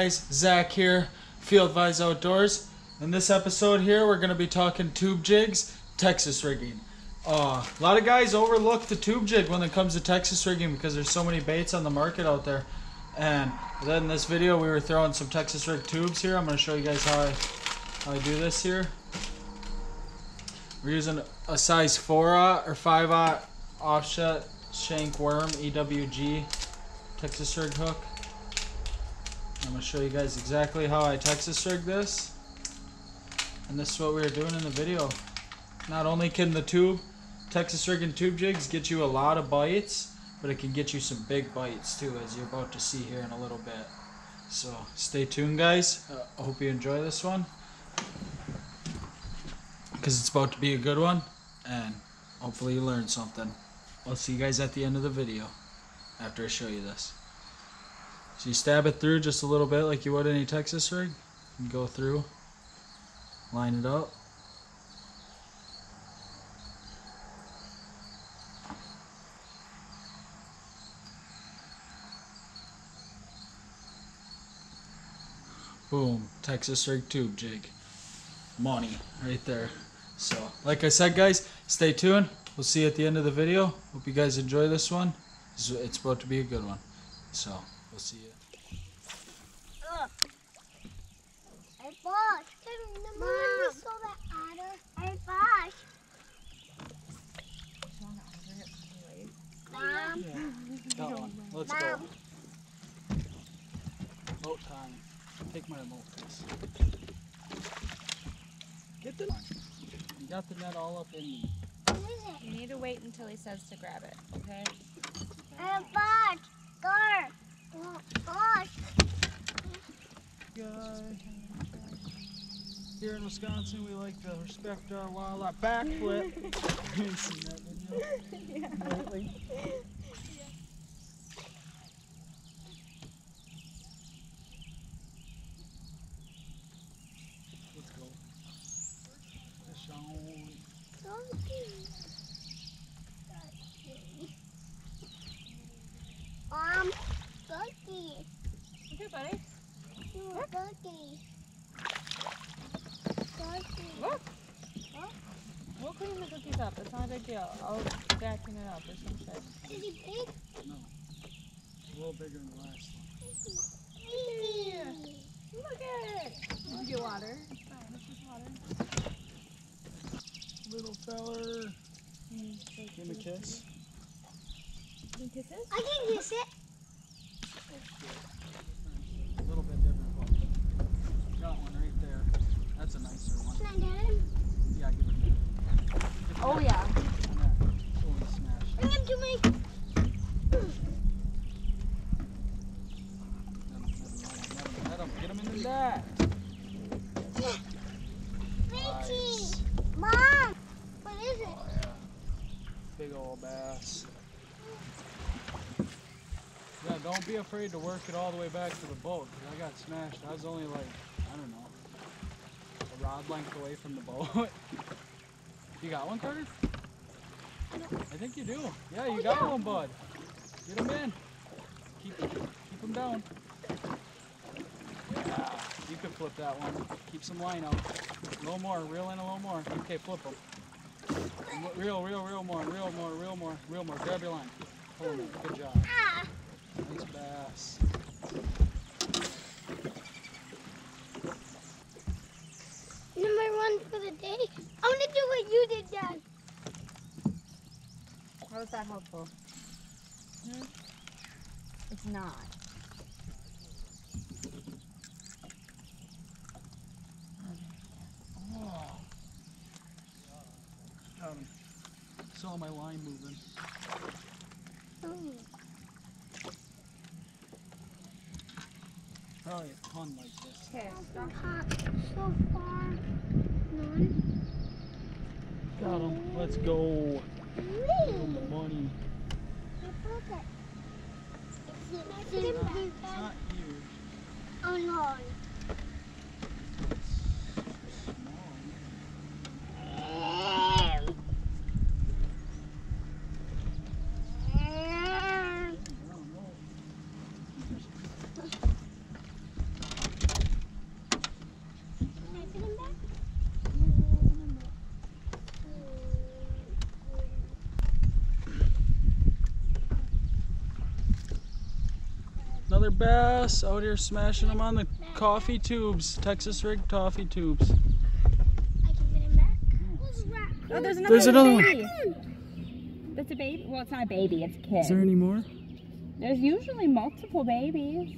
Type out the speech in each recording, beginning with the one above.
guys? Zach here, FieldViz Outdoors. In this episode here, we're to be talking tube jigs, Texas rigging. Uh, a lot of guys overlook the tube jig when it comes to Texas rigging because there's so many baits on the market out there. And then in this video, we were throwing some Texas rig tubes here. I'm to show you guys how I, how I do this here. We're using a size 4 aught or 5 aught offset shank worm EWG Texas rig hook. I'm going to show you guys exactly how I Texas rig this. And this is what we were doing in the video. Not only can the tube, Texas rig and tube jigs get you a lot of bites, but it can get you some big bites too, as you're about to see here in a little bit. So stay tuned, guys. Uh, I hope you enjoy this one. Because it's about to be a good one, and hopefully you learn something. I'll see you guys at the end of the video after I show you this. So you stab it through just a little bit like you would any Texas rig. You go through, line it up. Boom, Texas rig tube jig. Money right there. So, like I said, guys, stay tuned. We'll see you at the end of the video. Hope you guys enjoy this one. It's- It's about to be a good one. So, we'll see you. Hey, Bosch. Mom. you saw that otter? Hey, Bosch. Mom. That one. Let's go. Boat time. Take my remote, please. Get the. You got the net all up in me. What is it? You need to wait until he says to grab it, okay? Hey, Bosch. Go. Here in Wisconsin, we like to respect our wildlife. Backflip. you seen that video lately. Let's go. Fish on. Donkey. Mom. Donkey. Okay, buddy. You a donkey. Donkey. Look. We'll clean the cookies up. It's not a big deal. I'll vacuum it up or some shit. Is he big? No. It's a little bigger than the last one. Look at it. Did You get water. It's fine. It's just water. Little feller. Give him a kiss. Can you kisses? I can kiss it. A little bit different one. Got one right there. That's a nicer one. Can I get him? Yeah, give it a Oh, yeah. Oh, he smashed. Bring him to me. Let him, let him, let him. Get him in the net. Richie. Mom. What is it? Oh, yeah. Old bass. Yeah, don't be afraid to work it all the way back to the boat. I got smashed. I was only like, I don't know, a rod length away from the boat. you got one, Carter? I think you do. Yeah, you Oh, got yeah. one, bud. Get him in. Keep, keep him down. Yeah, you can flip that one. Keep some line out. A little more. Reel in a little more. Okay, flip them. Reel, reel, reel more. Reel more. Reel more. Reel more. Grab your line. Pull him. Good job. Ah. Nice bass. Number one for the day. I want to do what you did, Dad. How is that helpful? Hmm? It's not. Oh. Got him. Saw my line moving. Ooh. Probably a ton like this. Okay, So far. None. Got him. Let's go. Give the money. I broke it. It's, not, it's not huge. oh no. It's small. I don't know. Another bass out here smashing them on the coffee tubes. Texas rig coffee tubes. I can get him back. Oh, there's another, There's another one. That's a baby. Well, it's not a baby. It's a kid. Is there any more? There's usually multiple babies.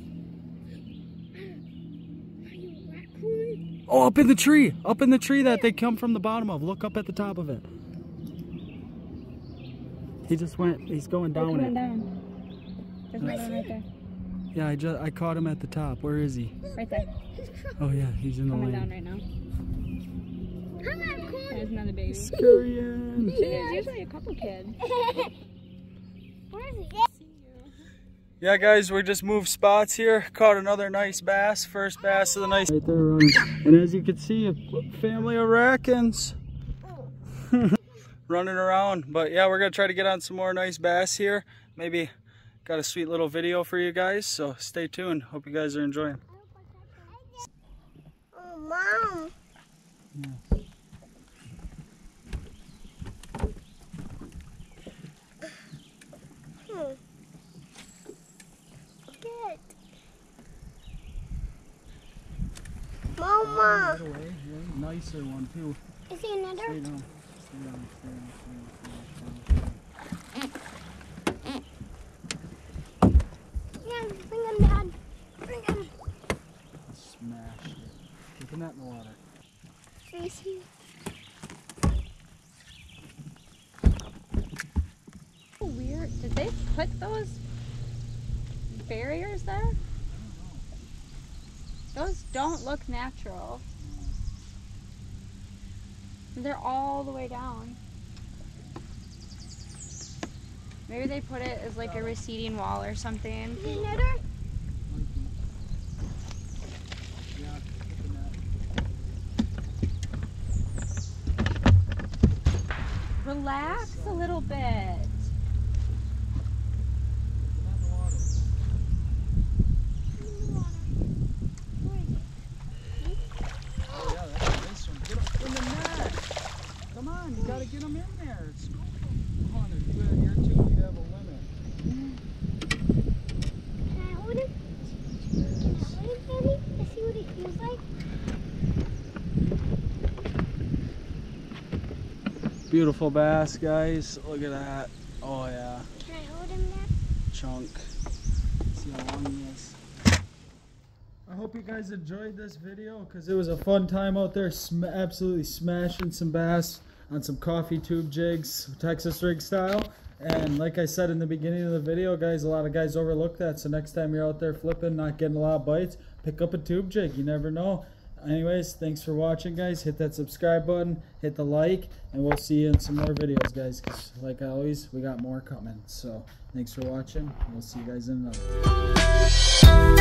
Are you a raccoon? Oh, up in the tree. Up in the tree that they come from the bottom of. Look up at the top of it. He just went, he's going down coming it. down. There's one right there. Yeah, I just I caught him at the top. Where is he? Right there. Oh yeah, he's in the Coming down right now. Hi, raccoon. There's another baby. Scurrying. See, there's usually a couple kids. Where is he? Yeah, guys, we just moved spots here. Caught another nice bass. First bass of the night. Right there, running. And as you can see, a family of rackins running around. But yeah, we're gonna try to get on some more nice bass here. Maybe got a sweet little video for you guys. So stay tuned. Hope you guys are enjoying. Oh, mom. Good. Mama. Nicer one too. Is he another? Stay down. Stay down. Stay down. Stay down. Yeah, bring him, Dad. Bring him. Smashed it. Kicking that in the water. Tracy. Weird. Did they put those barriers there? Those don't look natural. They're all the way down. Maybe they put it as like a receding wall or something. Is he another? Yeah, kicking that. Relax a little bit. Kicking that in the water. Oh yeah, that's a nice one. Get up a little bit. Come on, you gotta get them in there. It's Come on, if you had your two, you'd have a limit. Can I hold him? Can I hold him, Daddy? To see what he feels like? Beautiful bass, guys. Look at that. Oh yeah, Can I hold him, chunk. See how long he is. I hope you guys enjoyed this video because it was a fun time out there, sm- absolutely smashing some bass on some coffee tube jigs, Texas rig style. And like I said in the beginning of the video, guys, a lot of guys overlook that. So next time you're out there flipping, not getting a lot of bites, pick up a tube jig. You never know. Anyways, thanks for watching, guys. Hit that subscribe button, hit the like, and we'll see you in some more videos, guys. like always, we got more coming. So thanks for watching. We'll see you guys in another.